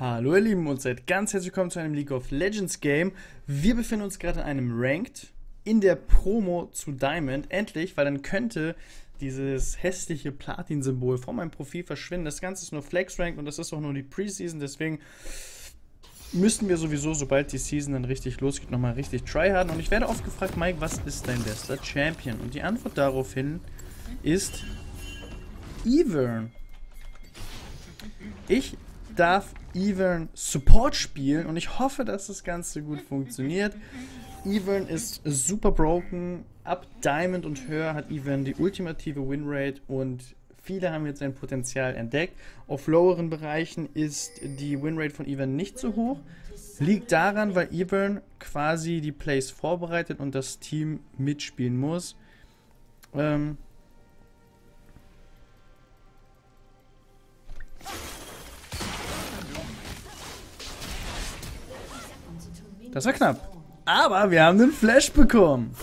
Hallo ihr Lieben und seid ganz herzlich willkommen zu einem League of Legends Game. Wir befinden uns gerade in einem Ranked in der Promo zu Diamond. Endlich, weil dann könnte dieses hässliche Platin-Symbol von meinem Profil verschwinden. Das Ganze ist nur Flex Ranked und das ist auch nur die Preseason, deswegen müssten wir sowieso, sobald die Season dann richtig losgeht, nochmal richtig tryharden. Und ich werde oft gefragt, Mike, was ist dein bester Champion? Und die Antwort daraufhin ist Ivern. Ich darf Ivern Support spielen und ich hoffe, dass das Ganze gut funktioniert. Ivern ist super broken. Ab Diamond und höher hat Ivern die ultimative Winrate und viele haben jetzt sein Potenzial entdeckt. Auf loweren Bereichen ist die Winrate von Ivern nicht so hoch. Liegt daran, weil Ivern quasi die Plays vorbereitet und das Team mitspielen muss. Ähm, Das war knapp. Aber wir haben den Flash bekommen.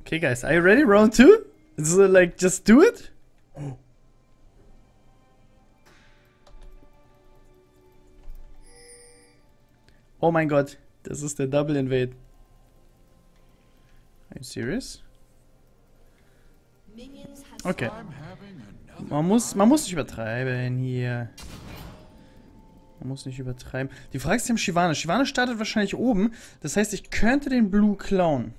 Okay, guys, are you ready? Round two? So, like, just do it? Oh mein Gott, das ist der Double Invade. Are you serious? Okay. Man muss, man muss nicht übertreiben hier. Man muss nicht übertreiben. Die Frage ist dem Shivana. Shivana startet wahrscheinlich oben. Das heißt, ich könnte den Blue klauen.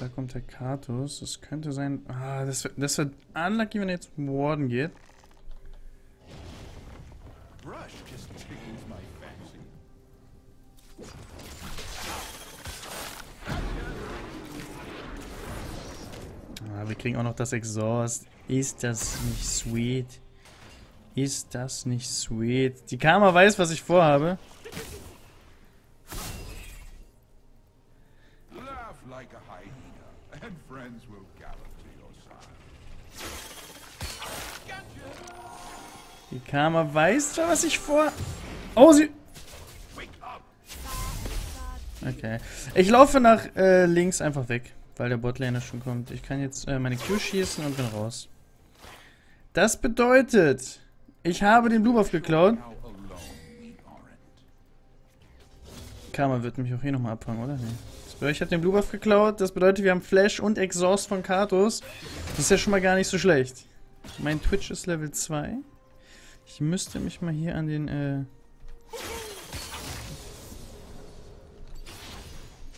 Da kommt der Katus. Das könnte sein... Ah, das wird, das wird unlucky, wenn er jetzt Warden geht. Kriegen auch noch das Exhaust. Ist das nicht sweet? Ist das nicht sweet? Die Karma weiß, was ich vorhabe. Die Karma weiß schon, was ich vor... Oh, sie... Okay. Ich laufe nach äh, links einfach weg. Weil der Botlane schon kommt. Ich kann jetzt äh, meine Q schießen und bin raus. Das bedeutet, ich habe den Blue Buff geklaut. Karma wird mich auch hier nochmal abfangen, oder? Nee. Ich habe den Blue Buff geklaut. Das bedeutet, wir haben Flash und Exhaust von Katos. Das ist ja schon mal gar nicht so schlecht. Mein Twitch ist Level 2. Ich müsste mich mal hier an den, äh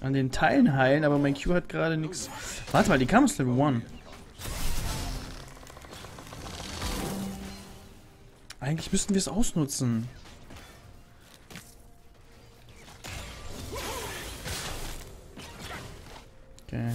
an den Teilen heilen, aber mein Q hat gerade nichts. Warte mal, die kam aus Level 1. Eigentlich müssten wir es ausnutzen. Okay.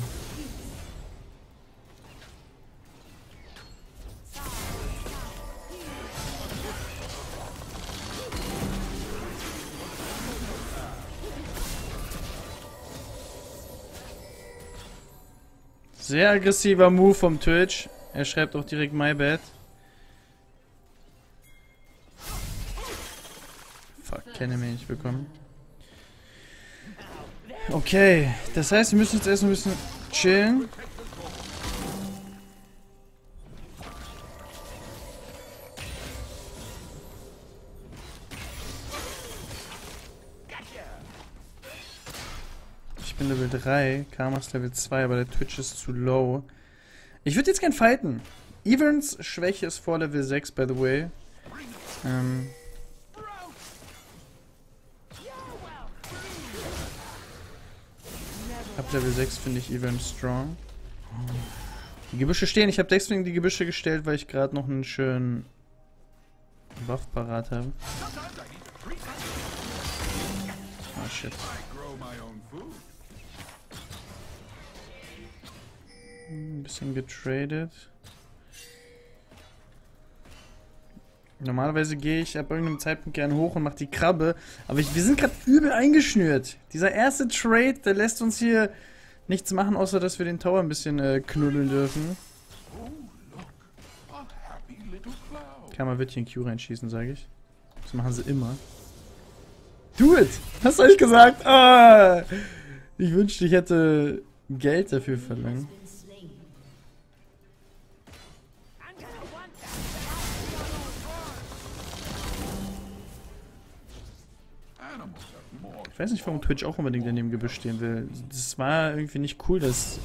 Sehr aggressiver Move vom Twitch. Er schreibt auch direkt My Bad. Fuck, kenne mich nicht bekommen. Okay, das heißt, wir müssen jetzt erst ein bisschen chillen. Level 3, Karma ist Level 2, aber der Twitch ist zu low. Ich würde jetzt gern fighten. Evans Schwäche ist vor Level 6, by the way. Ähm. Ab Level 6 finde ich Evans strong. Die Gebüsche stehen. Ich habe deswegen die Gebüsche gestellt, weil ich gerade noch einen schönen Waff parat habe. Oh shit. Ein bisschen getradet. Normalerweise gehe ich ab irgendeinem Zeitpunkt gern hoch und mache die Krabbe. Aber ich, wir sind gerade übel eingeschnürt. Dieser erste Trade, der lässt uns hier nichts machen, außer dass wir den Tower ein bisschen äh, knuddeln dürfen. Kann man wirklich in Q reinschießen, sage ich. Das machen sie immer. Do it! Was soll ich gesagt? Ah, ich wünschte, ich hätte Geld dafür verlangt. Ich weiß nicht, warum Twitch auch unbedingt in dem Gebüsch stehen will. Das war irgendwie nicht cool, dass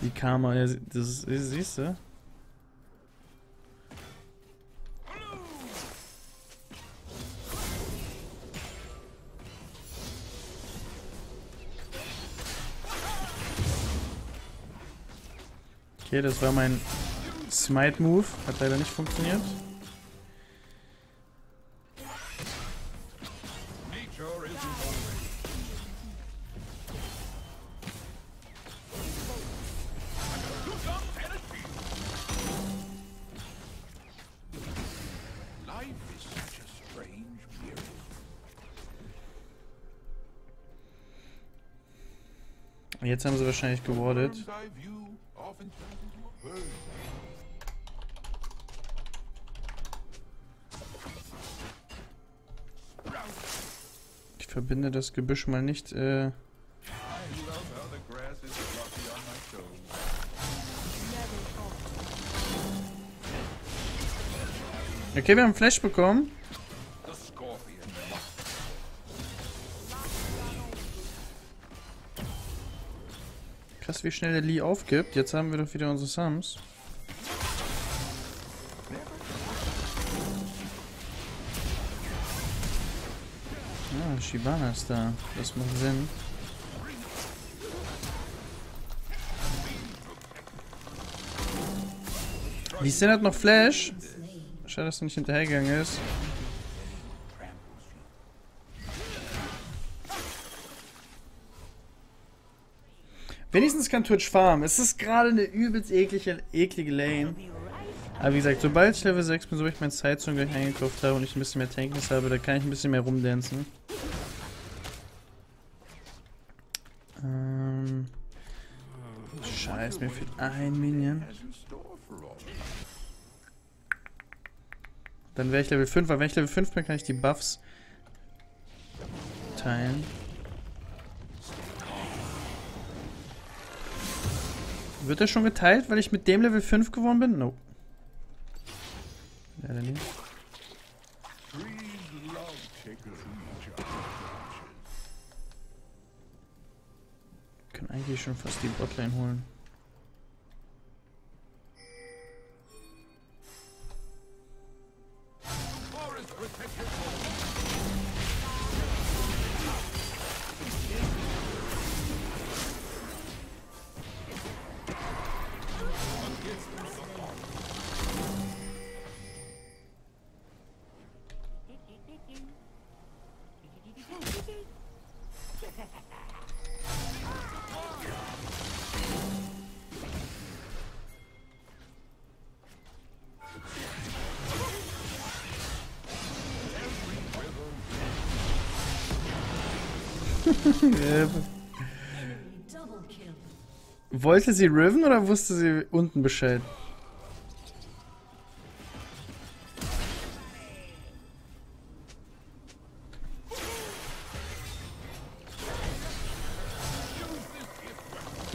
die Karma. Das, siehst du? Okay, das war mein Smite-Move. Hat leider nicht funktioniert. Jetzt haben sie wahrscheinlich gewardet. Ich verbinde das Gebüsch mal nicht. Äh okay, wir haben Flash bekommen. Krass, wie schnell der Lee aufgibt. Jetzt haben wir doch wieder unsere Sums. Ah, Shibana ist da. Das macht Sinn. Die Sin hat noch Flash. Schade, dass er nicht hinterhergegangen ist. Wenigstens kann Twitch farmen. Es ist gerade eine übelst eklige, eklige Lane. Aber wie gesagt, sobald ich Level 6 bin, so ich mein Zeitzone gleich eingekauft habe und ich ein bisschen mehr Tankness habe, da kann ich ein bisschen mehr rumdancen. Ähm. Scheiße, mir fehlt ein Minion. Dann wäre ich Level 5, weil wenn ich Level 5 bin, kann ich die Buffs teilen. Wird er schon geteilt, weil ich mit dem Level 5 geworden bin? No. Leider nicht. Können eigentlich schon fast die Botline holen. Wollte sie Riven oder wusste sie unten Bescheid?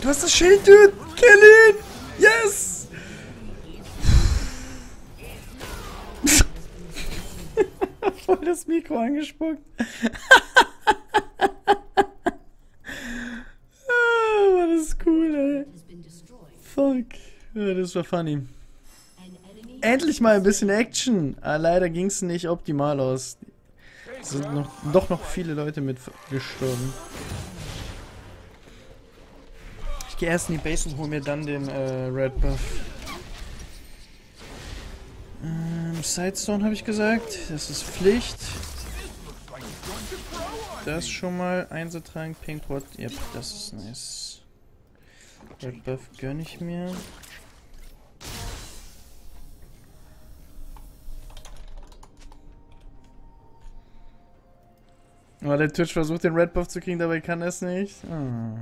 Du hast das Schild, dude! Kill ihn! Yes! Voll das Mikro angespuckt. Fuck. Ja, das war funny. Endlich mal ein bisschen Action. Ah, leider ging es nicht optimal aus. Es sind noch, doch noch viele Leute mit gestorben. Ich gehe erst in die Base und hole mir dann den äh, Red Buff. Ähm, Sidestone habe ich gesagt. Das ist Pflicht. Das schon mal einzutragen. Pinkwad. Yep, das ist nice. Red Buff gönne ich mir. Aber der Twitch versucht den Red Buff zu kriegen, dabei kann es nicht. Oh.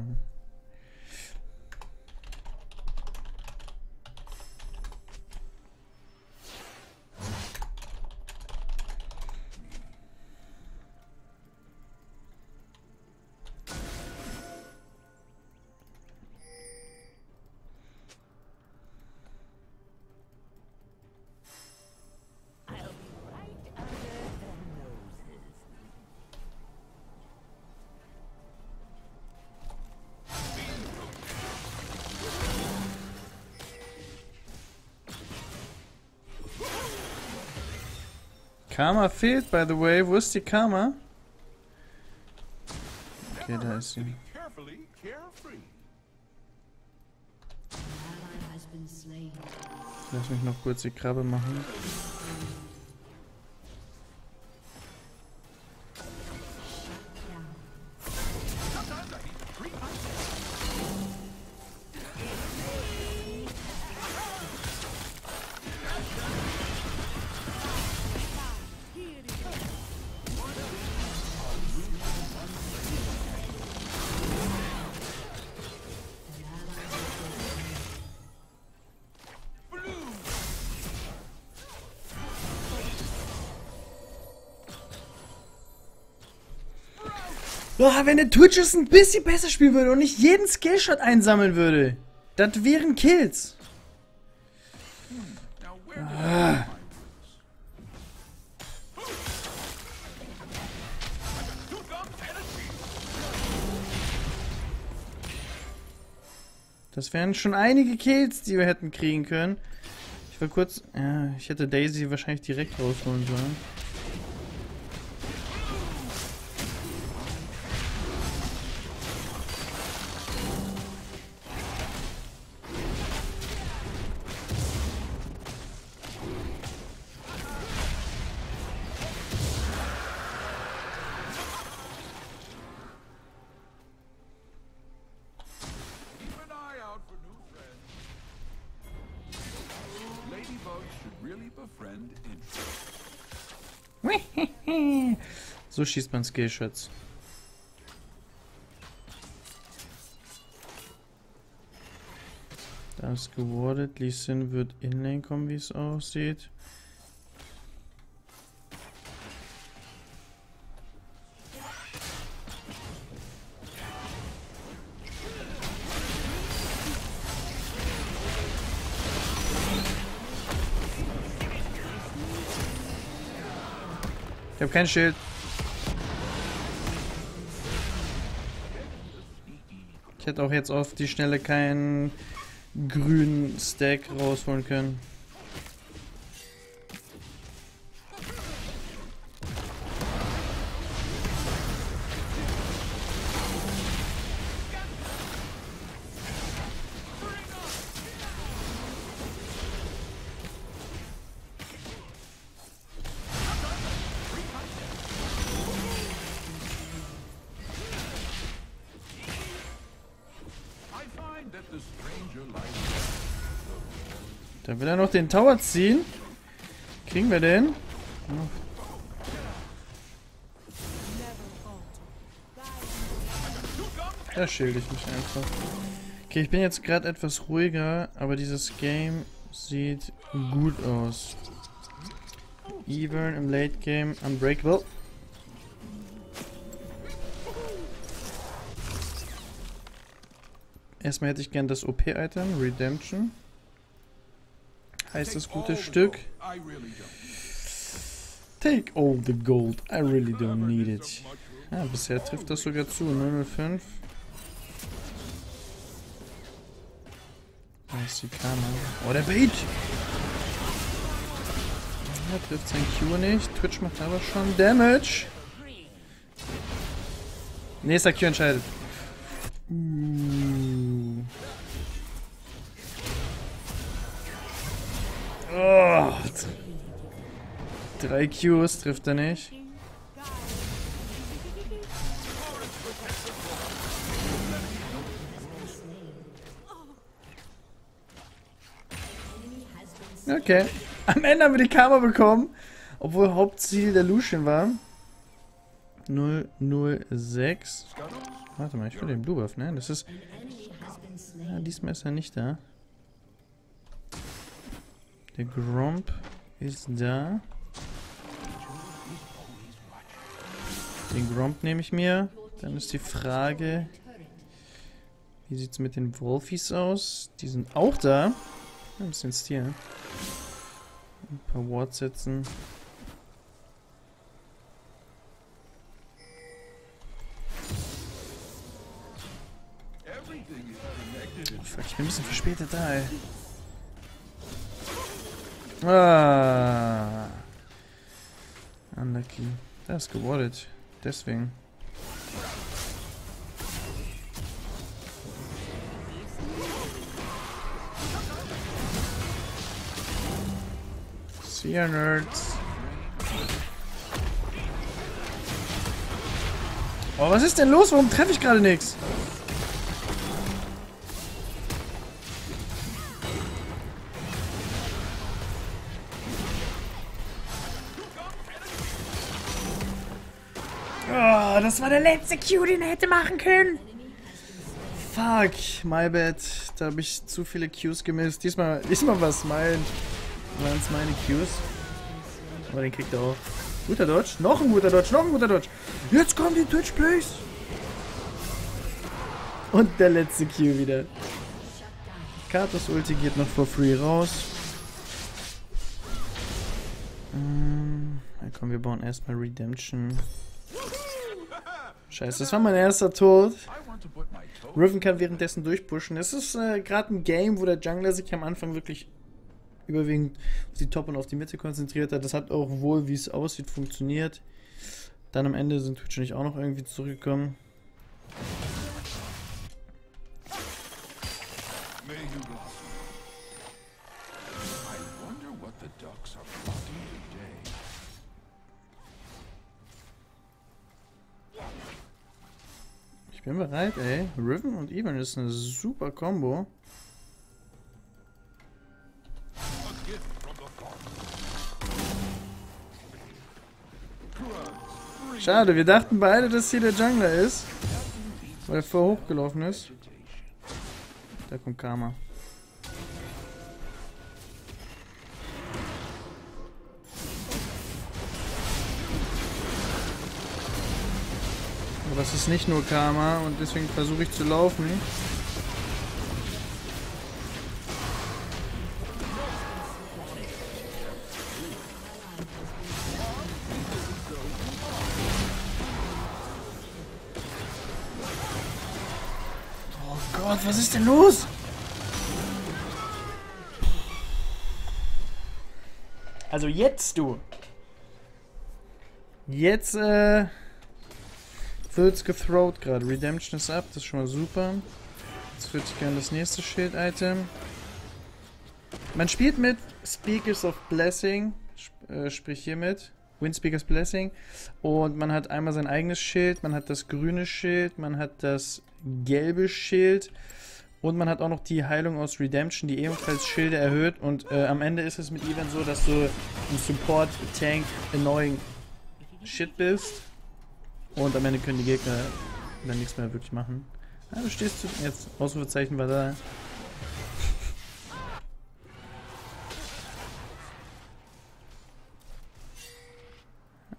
Karma fehlt, by the way. Wo ist die Karma? Okay, da ist sie. Lass mich noch kurz die Krabbe machen. Oh, wenn der Twitch es ein bisschen besser spielen würde und nicht jeden Skillshot einsammeln würde. Das wären Kills. Das wären schon einige Kills, die wir hätten kriegen können. Ich war kurz... Ja, ich hätte Daisy wahrscheinlich direkt rausholen sollen. Schießt man Skillshots. Das ist gewordet. Lee Sin wird Inlane kommen, wie es aussieht. Ich habe kein Schild. Hätte auch jetzt auf die Schnelle keinen grünen Stack rausholen können. Er noch den Tower ziehen. Kriegen wir den? Da schilde ich mich einfach. Okay, ich bin jetzt gerade etwas ruhiger, aber dieses Game sieht gut aus. Evern im Late Game Unbreakable. Erstmal hätte ich gern das OP-Item, Redemption heißt das gute Stück. Take all the gold, I really don't need it. Ja, bisher trifft das sogar zu, 005. Da ist die Kamera. Oh, der Bait! Er trifft sein Q nicht. Twitch macht aber schon Damage. Nächster Q entscheidet. Uh. Drei Qs trifft er nicht. Okay. Am Ende haben wir die Karma bekommen. Obwohl Hauptziel der Lucian war. 006. Warte mal, ich will den Blue Buff, ne? Das ist... Ja, diesmal ist er nicht da. Der Gromp ist da. Den Gromp nehme ich mir. Dann ist die Frage, wie sieht es mit den Wolfies aus? Die sind auch da. Ein bisschen Stil. Ein paar Wards setzen. Fuck, ich bin ein bisschen verspätet da, ey. Ah. unlucky. Das ist gewordet. Deswegen. See ya, Nerds. Oh, was ist denn los? Warum treffe ich gerade nichts? Das war der letzte Q, den er hätte machen können. Fuck, my bad. Da habe ich zu viele Qs gemisst. Diesmal, diesmal war es mein, waren es meine Qs. Aber den kriegt er auch. Guter Dodge. Noch ein guter Dodge. Noch ein guter Dodge. Jetzt kommen die Twitch Plays. Und der letzte Q wieder. Katos Ulti geht noch for free raus. Ähm, komm, wir bauen erstmal Redemption. Scheiße, das war mein erster Tod. Riven kann währenddessen durchpushen. Es ist äh, gerade ein Game, wo der Jungler sich am Anfang wirklich überwiegend auf die Top und auf die Mitte konzentriert hat. Das hat auch wohl, wie es aussieht, funktioniert. Dann am Ende sind Twitch nicht auch noch irgendwie zurückgekommen. Bin bereit, ey. Riven und Even ist eine super Combo. Schade, wir dachten beide, dass hier der Jungler ist. Weil er vor hochgelaufen ist. Da kommt Karma. Es ist nicht nur Karma und deswegen versuche ich zu laufen. Gott, was ist denn los? Also jetzt, du. Jetzt, äh, wird's gethrowt gerade. Redemption ist ab, das ist schon mal super. Jetzt würde ich gerne das nächste Schild-Item. Man spielt mit Speakers of Blessing, sp äh, sprich hiermit. Windspeakers Blessing. Und man hat einmal sein eigenes Schild, man hat das grüne Schild, man hat das gelbe Schild und man hat auch noch die Heilung aus Redemption, die ebenfalls Schilde erhöht. Und äh, am Ende ist es mit Event so, dass du im Support, Tank, Annoying Shit bist. Und am Ende können die Gegner dann nichts mehr wirklich machen. Ja, du stehst jetzt, Ausrufezeichen war da.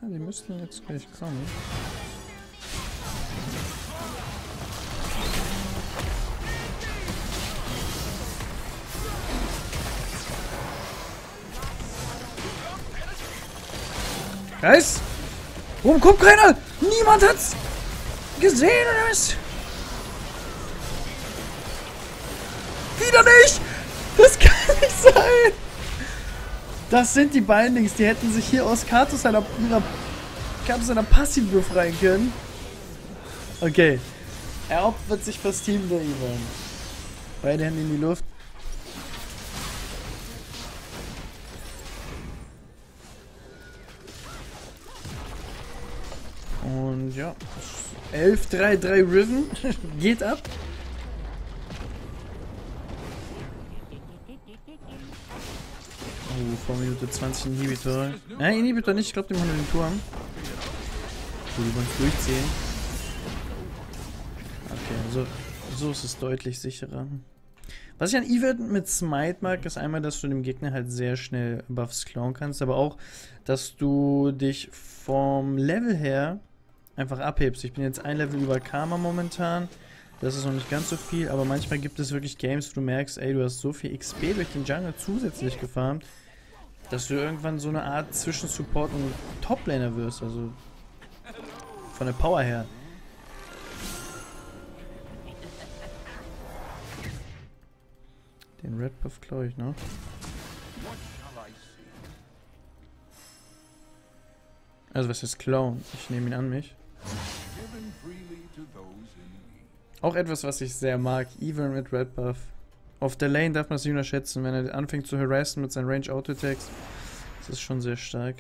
Ja, die müssten jetzt gleich kommen. Guys? Warum kommt keiner? Niemand hat's gesehen oder was? Wieder nicht! Das kann nicht sein! Das sind die Bindings, die hätten sich hier aus Katus seiner, ihrer, Katus seiner Passiv befreien können. Okay. Er opfert sich fürs Team der Ivan. Beide Hände in die Luft. 11-3-3 Riven geht ab. Oh, vor Minute 20 Inhibitor. Nein, Inhibitor nicht, ich glaube, die machen den Turm. So, die wollen durchziehen. Okay, so, so ist es deutlich sicherer. Was ich an Event mit Smite mag, ist einmal, dass du dem Gegner halt sehr schnell Buffs klauen kannst, aber auch, dass du dich vom Level her einfach abhebst. Ich bin jetzt ein Level über Karma momentan. Das ist noch nicht ganz so viel, aber manchmal gibt es wirklich Games, wo du merkst, ey, du hast so viel XP durch den Jungle zusätzlich gefarmt, dass du irgendwann so eine Art zwischen Support und Toplaner wirst, also von der Power her. Den Red Buff glaube ich noch. Also was ist Clown? Ich nehme ihn an mich. Auch etwas, was ich sehr mag. Evil mit Red Buff. Auf der Lane darf man es nicht unterschätzen, wenn er anfängt zu harassen mit seinen Range Auto Attacks. Das ist schon sehr stark.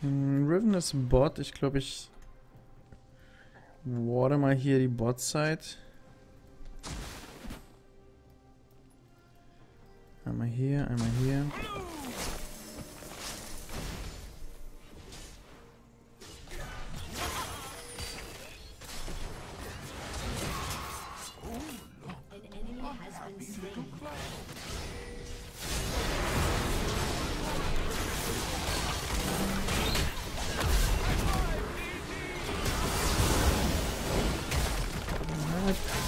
Hm, Riven ist Bot. Ich glaube, ich warte mal hier die Bot-Side. Einmal hier, einmal hier.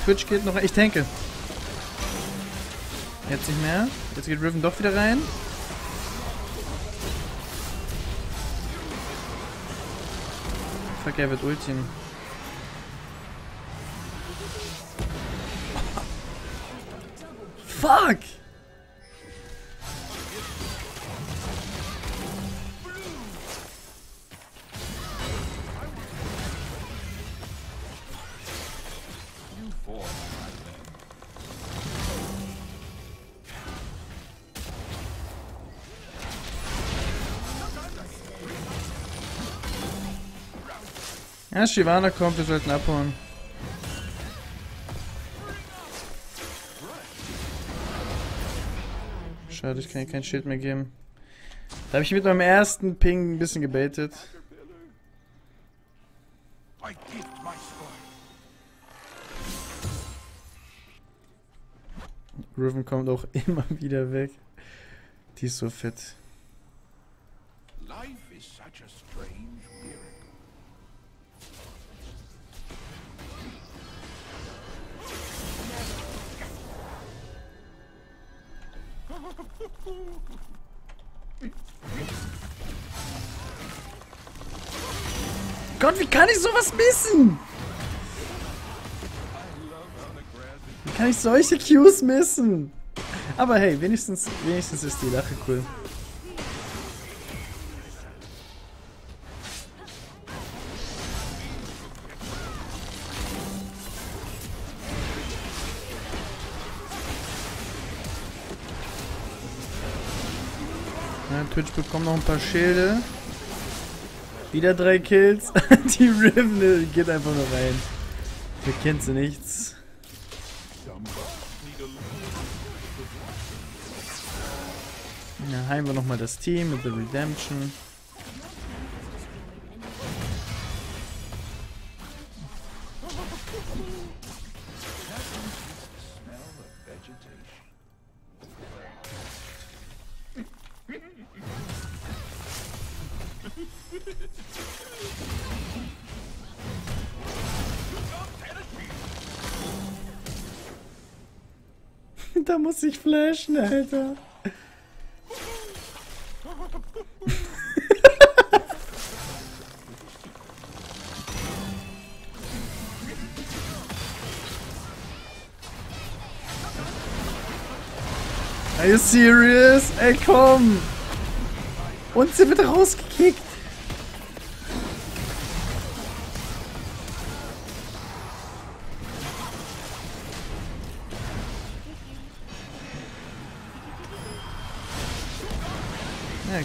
Twitch geht noch. Ich denke. Jetzt nicht mehr. Jetzt geht Riven doch wieder rein. Fuck, er wird ultien. Fuck! Ja, Shivana kommt, wir sollten abhauen. Schade, ich kann kein Schild mehr geben. Da habe ich mit meinem ersten Ping ein bisschen gebaitet. Riven kommt auch immer wieder weg. Die ist so fett. Gott, wie kann ich sowas missen? Wie kann ich solche Cues missen? Aber hey, wenigstens, wenigstens ist die Lache cool. Ja, Twitch bekommt noch ein paar Schilde. Wieder drei Kills. Die Riven geht einfach nur rein. Hier kennt sie nichts. Ja, heilen wir nochmal das Team mit der Redemption. Flashen, Alter. Are you serious? Ey, komm! Und sie wird rausgekickt.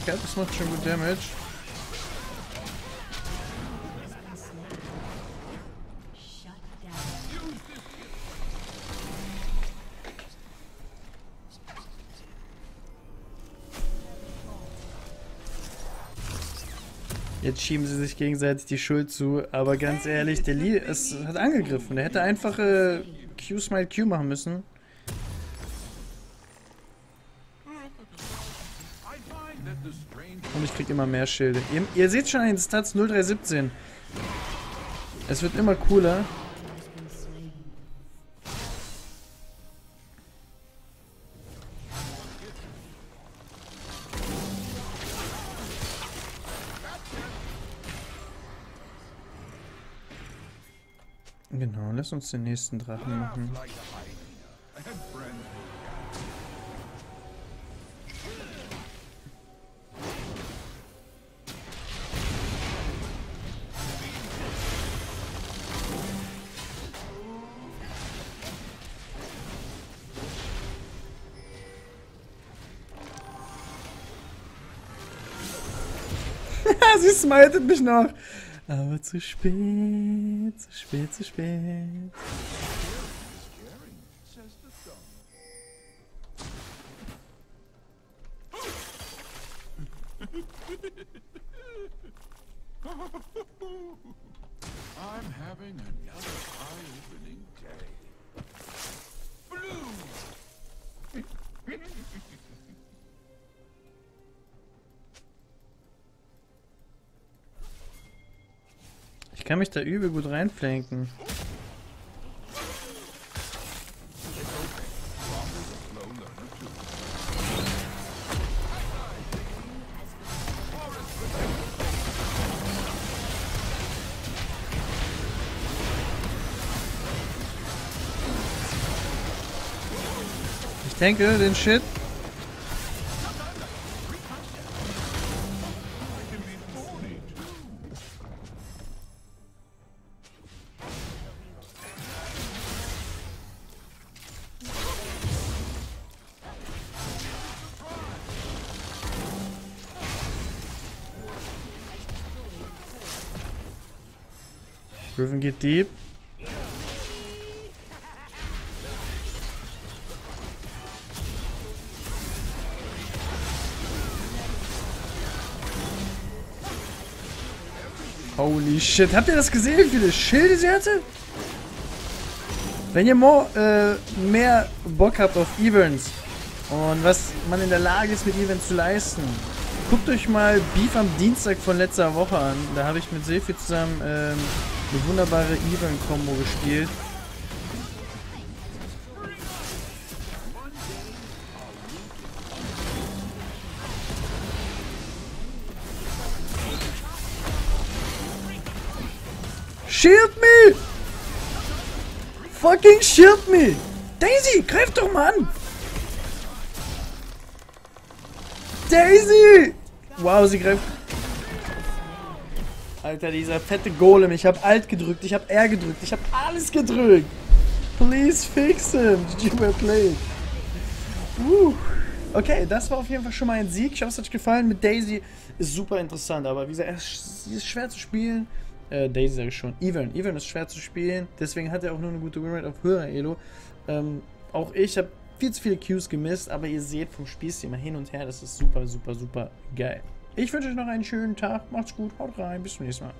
Das macht schon gut Damage. Jetzt schieben sie sich gegenseitig die Schuld zu, aber ganz ehrlich, der Lee es hat angegriffen. Der hätte einfach äh, Q-Smile Q machen müssen. Ich krieg immer mehr Schilde. Ihr, ihr seht schon an den Stats 0317. Es wird immer cooler. Genau, lass uns den nächsten Drachen machen. Sie smitet mich noch. Aber zu spät, zu spät, zu spät. I'm having another kann mich da übel gut reinflanken. Ich denke, den Shit. Riven geht deep. Holy shit. Habt ihr das gesehen, wie viele Schilde sie hatte? Wenn ihr more, äh, mehr Bock habt auf Events und was man in der Lage ist mit Events zu leisten, guckt euch mal Beef am Dienstag von letzter Woche an. Da habe ich mit Silvi zusammen ähm, eine wunderbare Event-Kombo gespielt. Shield me! Fucking shield me! Daisy, greif doch mal an! Daisy! Wow, sie greift. Alter, dieser fette Golem. Ich hab Alt gedrückt, ich hab R gedrückt, ich hab alles gedrückt. Please fix him. GG well played. Uh. Okay, das war auf jeden Fall schon mal ein Sieg. Ich hoffe, es hat euch gefallen. Mit Daisy ist super interessant, aber wie gesagt, sie ist schwer zu spielen. Äh, Daisy sage ich schon. Even. Even ist schwer zu spielen. Deswegen hat er auch nur eine gute Winrate auf höherer Elo. Ähm, auch ich habe viel zu viele Qs gemisst, aber ihr seht vom Spielstil immer hin und her. Das ist super, super, super geil. Ich wünsche euch noch einen schönen Tag. Macht's gut. Haut rein. Bis zum nächsten Mal.